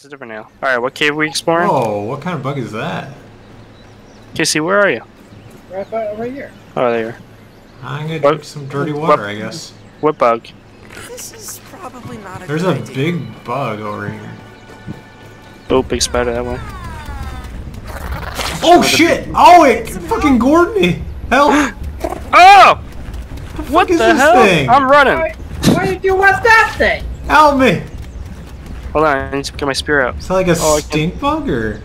that's a different nail. Alright, what cave are we exploring? Oh, what kind of bug is that? KC, where are you? Right, about, right here. Oh, there. I'm gonna What- drink some dirty what- water, I guess. What bug? This is probably not a There's a idea. big bug over here. Oh, big spider that way. Oh shit! Oh, it fucking gored me! Help! Oh! What What is the this hell? thing? I'm running. Why, why did you want that thing? Help me! Hold on, I need to get my spear out. Is that like a Oh, stink bug or?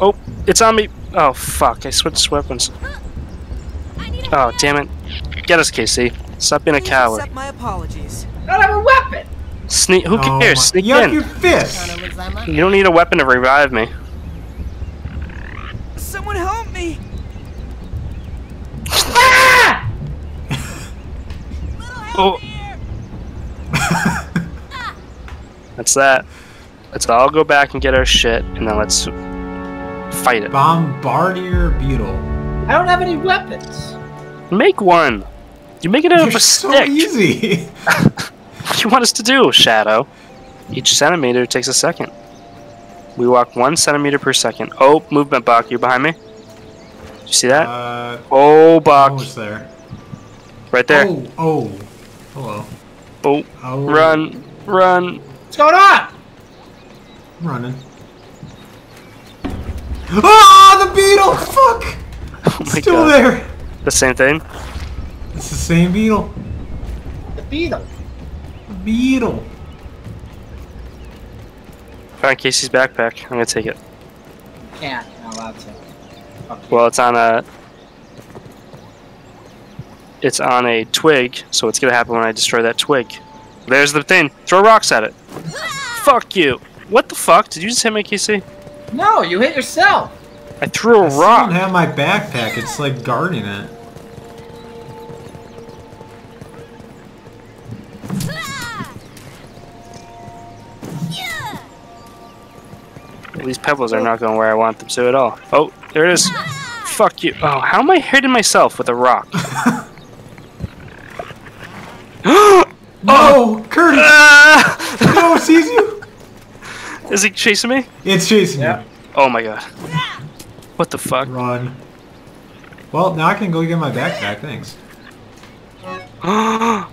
Oh, it's on me. Oh, fuck. I switched weapons. Oh, damn it. Get us, KC. Stop being a coward. accept my apologies. I don't have a weapon. Sneak. Who Oh cares? Sneak You have in. your fist! You don't need a weapon to revive me. Someone help me! Ah! Oh. That's that. Let's all go back and get our shit, and then let's fight it. Bombardier beetle. I don't have any weapons. Make one. You make it out You're of a so stick. easy. What do you want us to do, Shadow? Each centimeter takes a second. We walk one centimeter per second. Oh, movement, Boc. You're behind me. You see that? Uh, oh, Boc. it's there. right there. Oh, oh. Hello. Oh, Oh. run, run. What's going on? I'm running. Ah, the beetle! Fuck! Oh my Still god. there. The same thing. It's the same beetle. The beetle. The beetle. Find KC's backpack. I'm gonna take it. You Can't. Not allowed to. Okay. Well, it's on a. It's on a twig, so what's gonna happen when I destroy that twig? There's the thing. Throw rocks at it. Fuck you. What the fuck? Did you just hit me, KC? No, you hit yourself. I threw a I still rock. don't have my backpack. It's like guarding it. These pebbles are not going where I want them to at all. Oh, there it is. Fuck you. Oh, how am I hitting myself with a rock? No, Curtis! No, it sees you. Is he chasing me? It's chasing Yeah. Oh my god. What the fuck? you. Run. Well, now I can go get my backpack. Thanks. oh,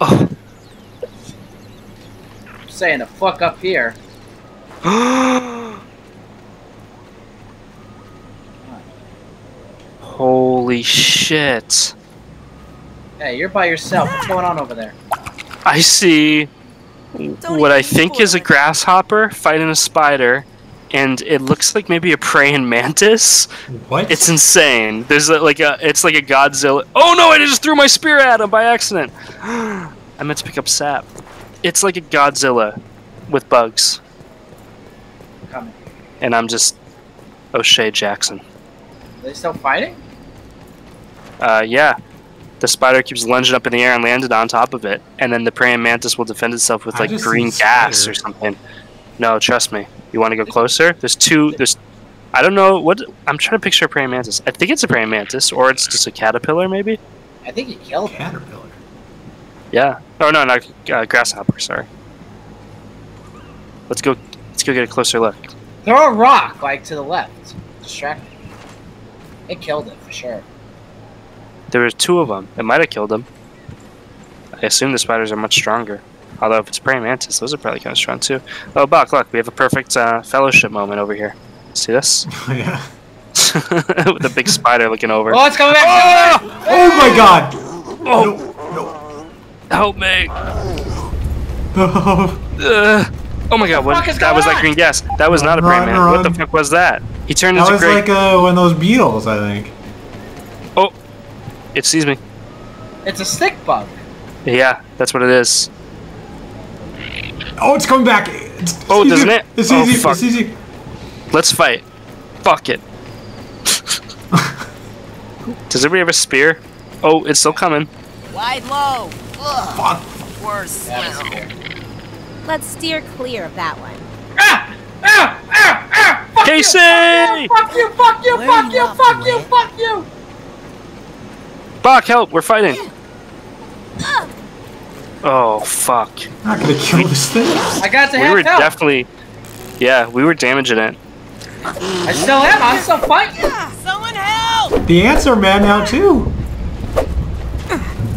I'm saying the fuck up here. Holy shit. Hey, you're by yourself. What's going on over there? I see what I think is a grasshopper fighting a spider, and it looks like maybe a praying mantis. What? It's insane. There's a, like a, it's like a Godzilla. Oh no! I just threw my spear at him by accident. I meant to pick up sap. It's like a Godzilla with bugs, Coming. and I'm just O'Shea Jackson. Are they still fighting? Uh, yeah. The spider keeps lunging up in the air and landed on top of it, and then the praying mantis will defend itself with I like green gas spider. or something. No, trust me. You want to go closer? There's two. There's. I don't know what. I'm trying to picture a praying mantis. I think it's a praying mantis, or it's just a caterpillar, maybe. I think it killed him. caterpillar. Yeah. Oh no, not uh, grasshopper. Sorry. Let's go. Let's go get a closer look. Throw a rock, like, to the left. Distract me. It killed it, for sure. There were two of them. It might have killed them. I assume the spiders are much stronger. Although if it's praying mantis, those are probably kind of strong too. Oh, Buck, look, we have a perfect uh, fellowship moment over here. See this? yeah. With a big spider looking over. Oh, it's coming back! Oh my god! Oh, help me! Uh, oh my god, what? fuck is That was going that on? green gas. That was not a praying mantis. What the fuck was that? He turned That into was great. like uh, one of those beetles, I think. Oh, it sees me. It's a stick bug. Yeah, that's what it is. Oh, it's coming back! It's, it's Oh, easy. doesn't it? It's Oh, easy. fuck. It's easy. Let's fight. Fuck it. Does everybody have a spear? Oh, it's still coming. Wide low. Ugh, Fuck. worse. That is. Let's steer clear of that one. Ah! Ah! Ah! Ah! Fuck you, KC! Fuck you! Fuck you! Where Fuck you you! Fuck you! Fuck you! Boc, help! We're fighting. Oh fuck. I'm not gonna kill this thing. I got to We were health. definitely. Yeah, we were damaging it. I still am. I'm still fighting. Someone help! The ants are mad now too.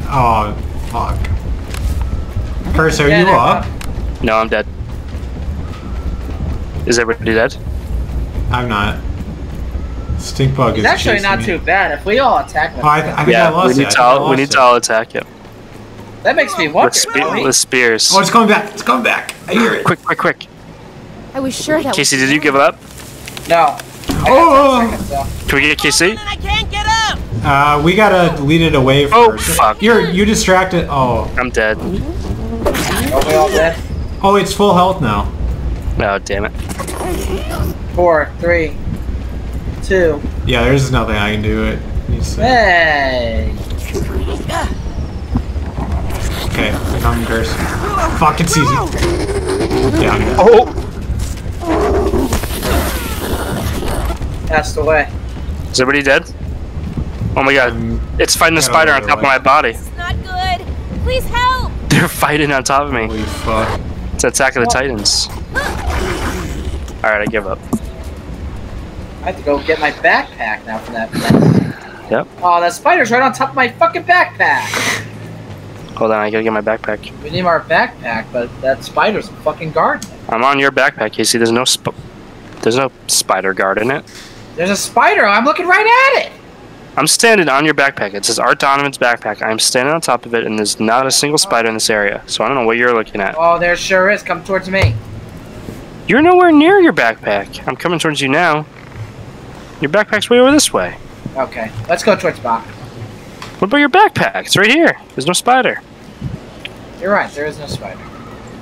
Oh, fuck. Curse, are you they're up? No, I'm dead. Is everybody dead? I'm not. Stink bug is It's actually not me. too bad. If we all attack him, Oh, I, I think I Yeah, lost we it. need I to all, we need it. to all attack him. that makes me wonder. With, spe- really. with spears. Oh, it's coming back. It's coming back. I hear it. Quick, quick, quick. I was sure that KC, did you give up? No. Oh! I got 10 seconds, though. Can we get KC? And I can't get up! Uh, we gotta lead it away Oh, first. fuck. You're you distracted. Oh, I'm dead. Are we all dead? oh, it's full health now. Oh, damn it. Four, three, two. Yeah, there's nothing I can do. It. Hey. Okay, come curse. Fuck, it's easy. Down here. Oh! Passed away. Is everybody dead? Oh my god. Um, It's fighting the spider on top of my Lex. body. It's not good. Please help. They're fighting on top of me. Holy fuck. It's Attack of the Titans. Alright, I give up. I have to go get my backpack now from that place. Yep. Oh, that spider's right on top of my fucking backpack. Hold on, I gotta get my backpack. We need our backpack, but that spider's fucking guarding it. I'm on your backpack, KC. There's no sp- There's no spider guard in it. There's a spider. I'm looking right at it. I'm standing on your backpack. It says Art Donovan's backpack. I'm standing on top of it, and there's not a single spider in this area. So I don't know what you're looking at. Oh, there sure is. Come towards me. You're nowhere near your backpack. I'm coming towards you now. Your backpack's way over this way. Okay, let's go towards Boc. What about your backpack? It's right here. There's no spider. You're right. There is no spider.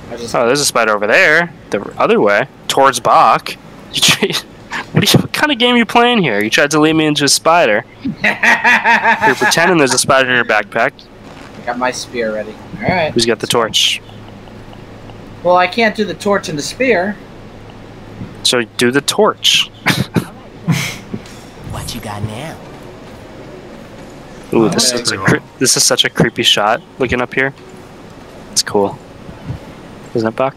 I just. Oh, there's a spider over there. The other way, towards Boc. What, you, what kind of game are you playing here? You tried to lead me into a spider. You're pretending there's a spider in your backpack. I got my spear ready. All right. Who's got the torch? Well, I can't do the torch and the spear. So do the torch. What you got now? Ooh, Oh, this is a cre- this is such a creepy shot. Looking up here, it's cool. Isn't it, Buck?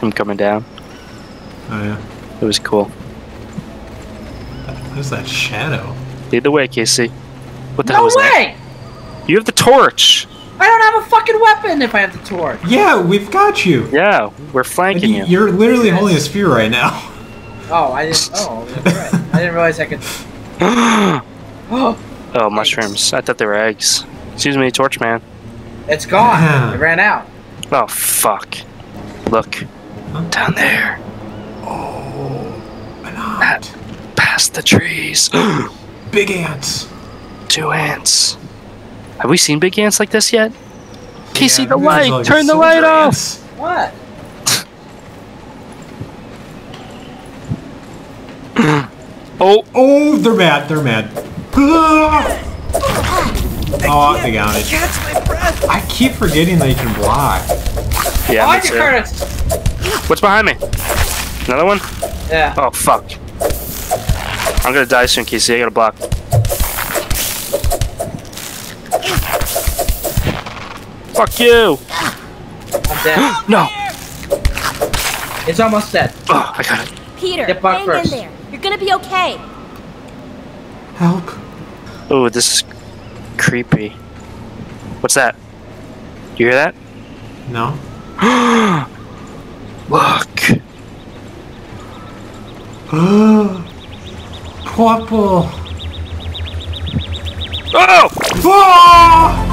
I'm coming down. Oh yeah. It was cool. What is that shadow? Lead the way, KC. What the hell No was that? way! You have the torch. I don't have a fucking weapon if I have the torch. Yeah, we've got you. Yeah, we're Like, flanking you. You're literally holding a spear right now. Oh, I didn't. Oh, you're right. I didn't realize I could. Oh, oh, mushrooms. I thought they were eggs. Excuse me, torch man. it's gone. It ran out. Oh fuck! Look down there, oh, An ant. past the trees. Big ants. Two ants. Have we seen big ants like this yet? KC, Yeah, the light! like Turn the soldier light off! ants. What? Oh, Oh, they're mad. They're mad. Ah! Oh, they got it. Catch my breath! I keep forgetting they can block. yeah, oh, me you too. What's behind me? Another one? Yeah. Oh fuck! I'm gonna die soon, KC. I gotta block. Fuck you! I'm dead. No! It's almost dead. Oh, I got it. Peter, Get Buck hang first. in there. You're gonna be okay. Help. Oh, this is creepy. What's that? You hear that? No. Look! Purple. Oh! Ah!